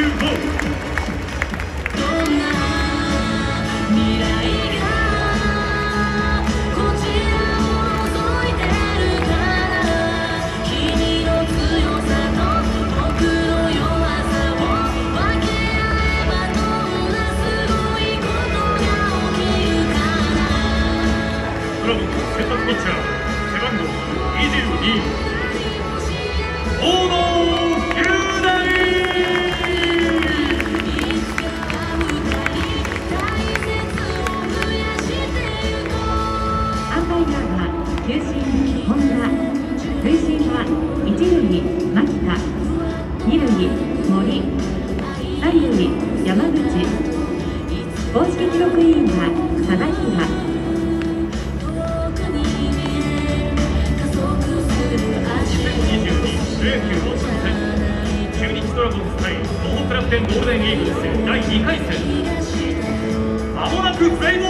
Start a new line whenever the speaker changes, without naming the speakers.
ドラゴンズ先発ピッチャー背番号22大野
は球審本田塁審は一塁牧田二塁森三塁山口公式記録委員は貞平
2022プロ野球オープン戦中日ドラゴンズ対東北楽天ゴールデンイーグルス第2回戦まもなくプレイボール